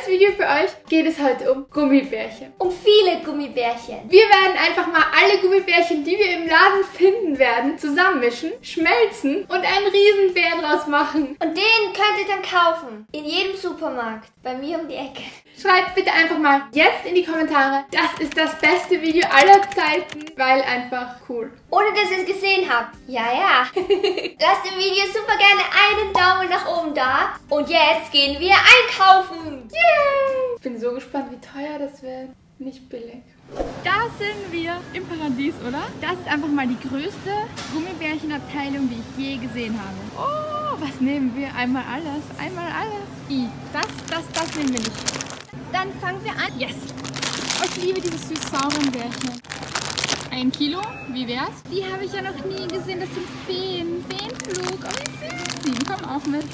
neues Video für euch geht es heute um Gummibärchen. Um viele Gummibärchen. Wir werden einfach mal alle Gummibärchen, die wir im Laden finden werden, zusammenmischen, schmelzen und einen riesen Bär draus machen. Und den könnt ihr dann kaufen. In jedem Supermarkt. Bei mir um die Ecke. Schreibt bitte einfach mal jetzt in die Kommentare, das ist das beste Video aller Zeiten, weil einfach cool. Ohne dass ihr es gesehen habt. Ja, ja. Lasst dem Video super gerne einen Daumen nach oben da. Und jetzt gehen wir einkaufen. Yay! Ich bin so gespannt, wie teuer das wird. Nicht billig. Da sind wir im Paradies, oder? Das ist einfach mal die größte Gummibärchenabteilung, die ich je gesehen habe. Oh, was nehmen wir? Einmal alles, einmal alles. I, das, das, das nehmen wir nicht. Dann fangen wir an. Yes! Oh, ich liebe diese süß-sauren Bärchen. Ein Kilo, wie wär's? Die habe ich ja noch nie gesehen. Das sind Feen. Feenflug. Oh, wie süß. Die kommen auch mit.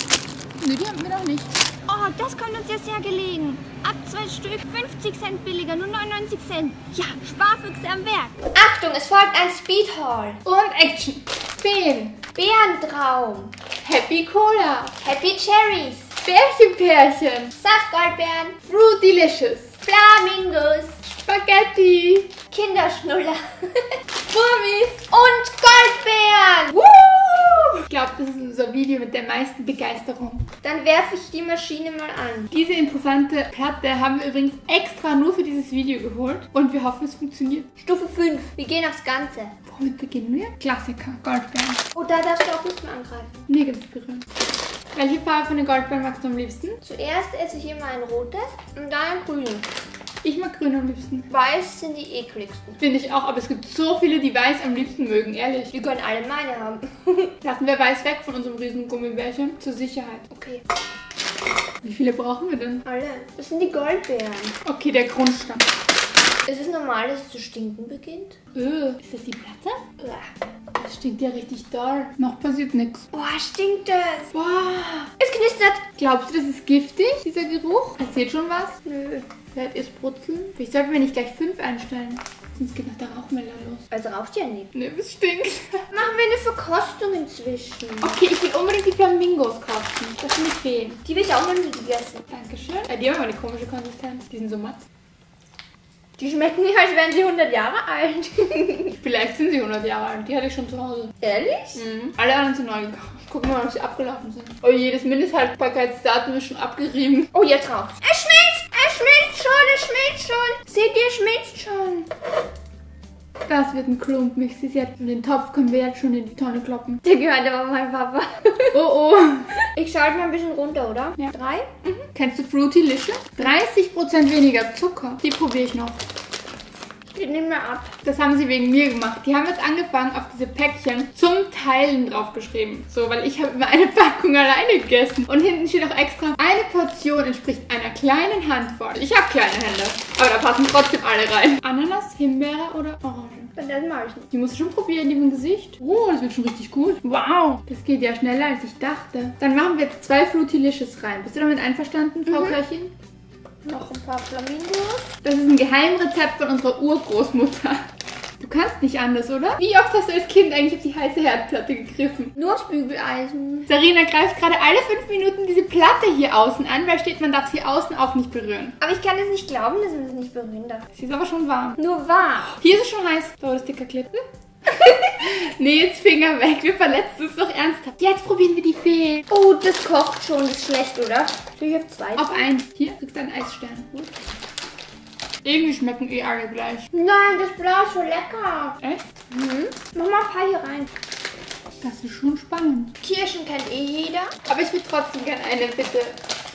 Nö, die haben wir noch nicht. Oh, das kommt uns ja sehr gelegen. Ab zwei Stück 50 Cent billiger, nur 99 Cent. Ja, Sparfüchse am Werk. Achtung, es folgt ein Speed Haul. Und Action. Feen. Bärentraum. Happy Cola. Happy Cherries. Bärchenpärchen. Saftgoldbeeren. Fruit Delicious. Flamingos. Spaghetti. Kinderschnuller. Burmis. Und Goldbeeren. Woo! Ich glaube, das ist unser Video mit der meisten Begeisterung. Dann werfe ich die Maschine mal an. Diese interessante Platte haben wir übrigens extra nur für dieses Video geholt und wir hoffen, es funktioniert. Stufe 5. Wir gehen aufs Ganze. Womit beginnen wir? Klassiker, Goldbeeren. Oh, da darfst du auch nicht mehr angreifen. Nirgends berühren. Welche Farbe von den Goldbeeren magst du am liebsten? Zuerst esse ich immer ein rotes und dann ein grünes. Ich mag grün am liebsten. Weiß sind die ekligsten. Finde ich auch, aber es gibt so viele, die weiß am liebsten mögen, ehrlich. Die können alle meine haben. Lassen wir weiß weg von unserem riesen Gummibärchen zur Sicherheit. Okay, Wie viele brauchen wir denn? alle. Das sind die Goldbeeren. Okay, der Grundstand. Ist es normal, dass es zu stinken beginnt? Öh, ist das die Platte? Uah. Das stinkt ja richtig doll. Noch passiert nichts. Boah, stinkt es. Boah. Glaubst du, das ist giftig, dieser Geruch? Passiert schon was? Nö. Ihr es brutzeln? Vielleicht sollten wir nicht gleich fünf einstellen. Sonst geht noch der Rauchmelder los. Also raucht ja nicht. Ne, es stinkt. Machen wir eine Verkostung inzwischen. Okay, ich will unbedingt die Flamingos kaufen. Das sind die Feen. Die will ich auch noch nie gegessen. Dankeschön. Äh, die haben aber eine komische Konsistenz. Die sind so matt. Die schmecken nicht, als wären sie 100 Jahre alt. Vielleicht sind sie 100 Jahre alt. Die hatte ich schon zu Hause. Ehrlich? Mhm. Alle anderen sind neu gekauft. Gucken wir mal, ob sie abgelaufen sind. Oh je, das Mindesthaltbarkeitsdatum ist schon abgerieben. Oh, jetzt raucht. Es schmilzt. Es schmilzt schon. Es schmilzt schon. Seht ihr, es schmilzt schon. Das wird ein Klumpen. Ich sehe jetzt. Den Topf können wir jetzt schon in die Tonne kloppen. Der gehört aber meinem Papa. Oh oh. Ich schalte mal ein bisschen runter, oder? Ja. Drei? Kennst du Fruity Licious? 30% weniger Zucker. Die probiere ich noch. Ich nehme mal ab. Das haben sie wegen mir gemacht. Die haben jetzt angefangen, auf diese Päckchen zum Teilen draufgeschrieben. So, weil ich habe immer eine Packung alleine gegessen. Und hinten steht auch extra, eine Portion entspricht einer kleinen Handvoll. Ich habe kleine Hände, aber da passen trotzdem alle rein. Ananas, Himbeere oder Orange? Und das mache ich nicht. Die musst du schon probieren, die im Gesicht. Oh, das wird schon richtig gut. Wow, das geht ja schneller, als ich dachte. Dann machen wir jetzt zwei Frutilicious rein. Bist du damit einverstanden, Frau Köchin? Noch ein paar Flamingos. Das ist ein Geheimrezept von unserer Urgroßmutter. Du kannst nicht anders, oder? Wie oft hast du als Kind eigentlich auf die heiße Herdplatte gegriffen? Nur das Bügeleisen. Sarina greift gerade alle fünf Minuten diese Platte hier außen an, weil steht, man darf sie außen auch nicht berühren. Aber ich kann es nicht glauben, dass man das nicht berühren darf. Sie ist aber schon warm. Nur warm. Hier ist es schon heiß. So, das dicker Clip. nee, jetzt Finger weg. Wir verletzen uns doch ernsthaft. Jetzt probieren wir die Feen. Oh, das kocht schon. Das ist schlecht, oder? Ich auf zwei? Auf eins. Hier kriegst du einen Eisstern. Irgendwie schmecken eh alle gleich. Nein, das Blau ist so lecker. Echt? Mhm. Mach mal ein paar hier rein. Das ist schon spannend. Kirschen kennt eh jeder. Aber ich würde trotzdem gerne eine bitte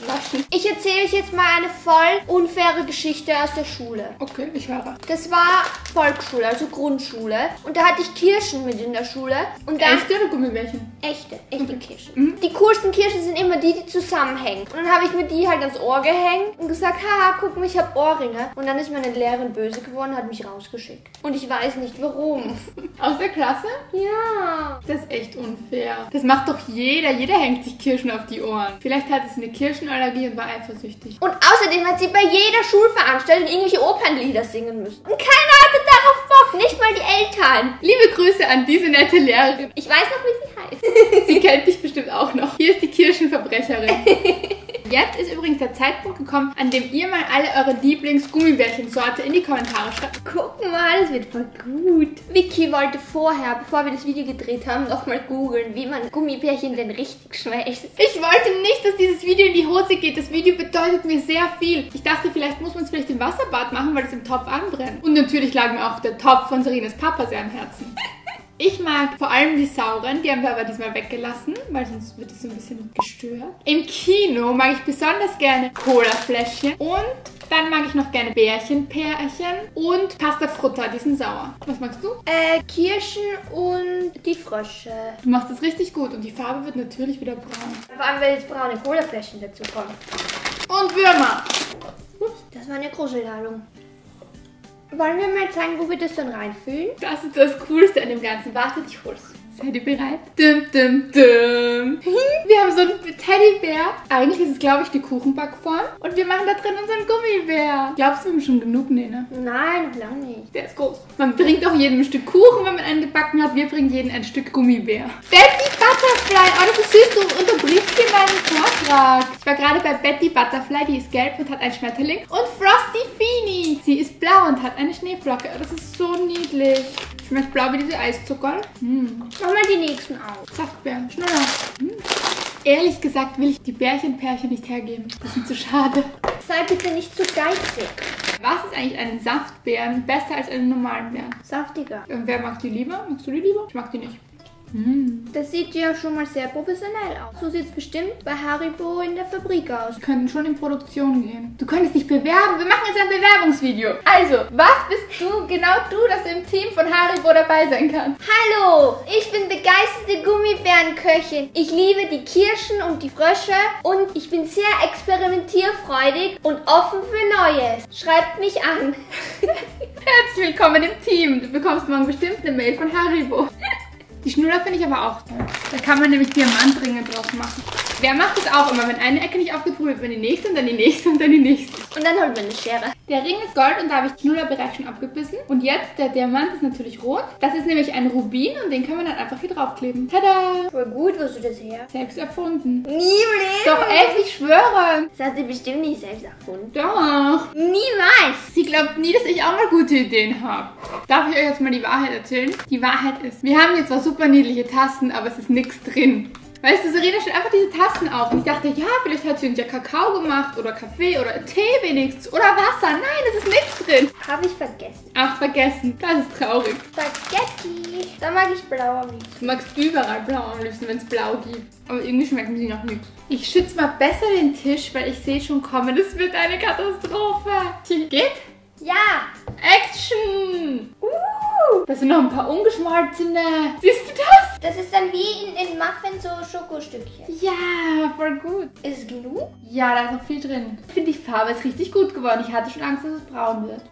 waschen. Ich erzähle euch jetzt mal eine voll unfaire Geschichte aus der Schule. Okay, ich höre. Das war Volksschule, also Grundschule. Und da hatte ich Kirschen mit in der Schule. Und dann Echte oder Gummibärchen? echte, echte Kirschen. Die coolsten Kirschen sind immer die, die zusammenhängen. Und dann habe ich mir die halt ans Ohr gehängt und gesagt, haha, guck mal, ich habe Ohrringe. Und dann ist meine Lehrerin böse geworden und hat mich rausgeschickt. Und ich weiß nicht warum. Aus der Klasse? Ja. Das ist echt unfair. Das macht doch jeder. Jeder hängt sich Kirschen auf die Ohren. Vielleicht hat es eine Kirschenallergie und war eifersüchtig. Und außerdem hat sie bei jeder Schulveranstaltung irgendwelche Opernlieder singen müssen. Und keiner hatte darauf Bock, nicht mal die Eltern. Liebe Grüße an diese nette Lehrerin. Ich weiß noch, wie sie heißt. Sie kennt dich bestimmt auch noch. Hier ist die Kirschenverbrecherin. Jetzt ist übrigens der Zeitpunkt gekommen, an dem ihr mal alle eure Lieblings-Gummibärchensorte in die Kommentare schreibt. Guck mal, das wird voll gut. Vicky wollte vorher, bevor wir das Video gedreht haben, nochmal googeln, wie man Gummibärchen denn richtig schmeckt. Ich wollte nicht, dass dieses Video in die Hose geht. Das Video bedeutet mir sehr viel. Ich dachte, vielleicht muss man es vielleicht im Wasserbad machen, weil es im Topf anbrennt. Und natürlich lag mir auch der Topf von Serines Papa sehr am Herzen. Ich mag vor allem die sauren, die haben wir aber diesmal weggelassen, weil sonst wird es so ein bisschen gestört. Im Kino mag ich besonders gerne Cola-Fläschchen und dann mag ich noch gerne Bärchenpärchen und Pasta Frutta, die sind sauer. Was magst du? Äh, Kirschen und die Frösche. Du machst das richtig gut und die Farbe wird natürlich wieder braun. Vor allem, weil jetzt braune Colafläschchen dazu kommen. Und Würmer. Das war eine große Ladung. Wollen wir mal zeigen, wo wir das dann reinfüllen? Das ist das Coolste an dem Ganzen. Wartet, ich hol's. Seid ihr bereit? Dum, dum, dum. Wir haben so einen Teddybär. Eigentlich ist es, glaube ich, die Kuchenbackform. Und wir machen da drin unseren Gummibär. Glaubst du, wir haben schon genug, Nene? Nein, noch lange nicht. Der ist groß. Man bringt auch jedem ein Stück Kuchen, wenn man einen gebacken hat. Wir bringen jedem ein Stück Gummibär. Betty Butterfly. Oh, das ist süß. Du unterbrichst hier meinen Vortrag. Ich war gerade bei Betty Butterfly. Die ist gelb und hat einen Schmetterling. Und Frosty Feeny. Sie ist blau und hat eine Schneeflocke. Oh, das ist so niedlich. Schmeckt blau wie diese Eiszucker. Hm. Mach mal die nächsten auf. Saftbeeren, schneller. Hm. Ehrlich gesagt will ich die Bärchenpärchen nicht hergeben. Das sind zu schade. Sei bitte nicht zu geizig. Was ist eigentlich einen Saftbeeren besser als einen normalen Beeren? Saftiger. Und wer mag die lieber? Magst du die lieber? Ich mag die nicht. Das sieht ja schon mal sehr professionell aus. So sieht es bestimmt bei Haribo in der Fabrik aus. Wir könnten schon in Produktion gehen. Du könntest dich bewerben. Wir machen jetzt ein Bewerbungsvideo. Also, was bist du, genau du, dass du im Team von Haribo dabei sein kannst? Hallo, ich bin begeisterte Gummibärenköchin. Ich liebe die Kirschen und die Frösche und ich bin sehr experimentierfreudig und offen für Neues. Schreibt mich an. Herzlich willkommen im Team. Du bekommst morgen bestimmt eine Mail von Haribo. Die Schnuller finde ich aber auch toll. Da kann man nämlich Diamantringe drauf machen. Wer macht das auch immer? Wenn eine Ecke nicht aufgeprüft wird, dann die nächste und dann die nächste und dann die nächste. Und dann holt man eine Schere. Der Ring ist Gold und da habe ich die Schnuller bereits schon abgebissen. Und jetzt, der Diamant ist natürlich rot. Das ist nämlich ein Rubin und den kann man dann einfach hier draufkleben. Tada! Voll gut, wo hast du das her? Selbst erfunden. Nie im Leben. Doch echt, ich schwöre. Das hat sie bestimmt nicht selbst erfunden. Doch. Niemals. Sie glaubt nie, dass ich auch mal gute Ideen habe. Darf ich euch jetzt mal die Wahrheit erzählen? Die Wahrheit ist, wir haben jetzt zwar super niedliche Tasten, aber es ist nichts drin. Weißt du, Serena stellt einfach diese Tasten auf. Und ich dachte, ja, vielleicht hat sie uns ja Kakao gemacht oder Kaffee oder Tee wenigstens oder Wasser. Nein, es ist nichts drin. Habe ich vergessen. Ach, vergessen. Das ist traurig. Spaghetti. Da mag ich blau am liebsten. Du magst überall blau am liebsten, wenn es blau gibt. Aber irgendwie schmecken sie noch nichts. Ich schütze mal besser den Tisch, weil ich sehe schon kommen. Das wird eine Katastrophe. Geht? Ja. Action! Uh, da sind noch ein paar ungeschmolzene. Siehst du das? Das ist dann wie in, in Muffin so Schokostückchen. Ja, voll gut. Ist es genug? Ja, da ist noch viel drin. Ich finde, die Farbe ist richtig gut geworden. Ich hatte schon Angst, dass es braun wird.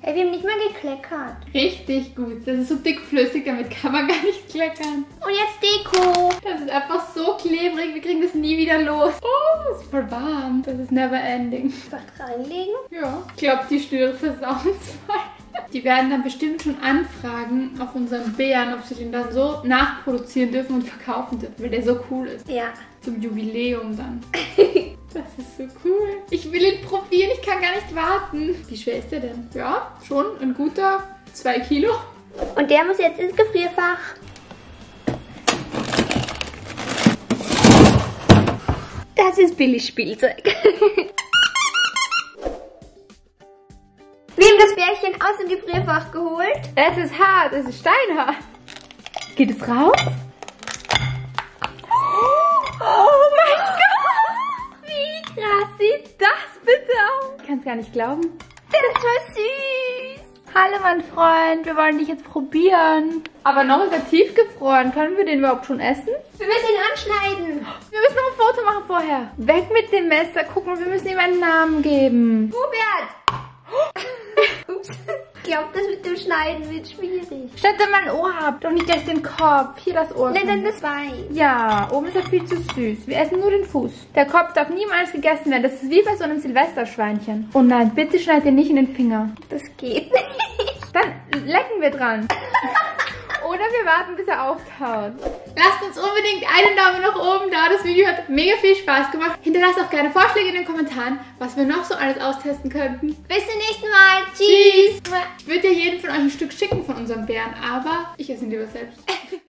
Hey, wir haben nicht mal gekleckert. Richtig gut. Das ist so dickflüssig, damit kann man gar nicht kleckern. Und jetzt Deko. Das ist einfach so klebrig, wir kriegen das nie wieder los. Oh, ist voll warm. Das ist never ending. Einfach reinlegen. Ja, ich glaube, die Schnüre versauen es voll. Die werden dann bestimmt schon anfragen auf unseren Bären, ob sie den dann so nachproduzieren dürfen und verkaufen dürfen, weil der so cool ist. Ja. Zum Jubiläum dann. Das ist so cool. Ich will ihn probieren, ich kann gar nicht warten. Wie schwer ist der denn? Ja, schon ein guter 2 Kilo. Und der muss jetzt ins Gefrierfach. Das ist billig Spielzeug. Wir haben das Bärchen aus dem Gefrierfach geholt. Es ist hart, es ist steinhart. Geht es raus? Oh mein Gott! Wie krass sieht das bitte aus? Ich kann es gar nicht glauben. Das ist voll süß. Hallo mein Freund, wir wollen dich jetzt probieren. Aber noch ist er tiefgefroren. Können wir den überhaupt schon essen? Wir müssen ihn anschneiden. Wir müssen noch ein Foto machen vorher. Weg mit dem Messer. Guck mal, wir müssen ihm einen Namen geben. Hubert. Ich glaube, das mit dem Schneiden wird schwierig. Er mal ein Ohr ab, doch nicht gleich den Kopf. Hier das Ohr. Nein, dann das Bein. Ja, oben ist er viel zu süß. Wir essen nur den Fuß. Der Kopf darf niemals gegessen werden. Das ist wie bei so einem Silvesterschweinchen. Oh nein, bitte schneid dir nicht in den Finger. Das geht nicht. Dann lecken wir dran. Oder wir warten, bis er auftaut. Lasst uns unbedingt einen Daumen nach oben da. Das Video hat mega viel Spaß gemacht. Hinterlasst auch gerne Vorschläge in den Kommentaren, was wir noch so alles austesten könnten. Bis zum nächsten Mal. Tschüss. Ich würde ja jedem von euch ein Stück schicken von unserem Bären, aber ich esse ihn lieber selbst.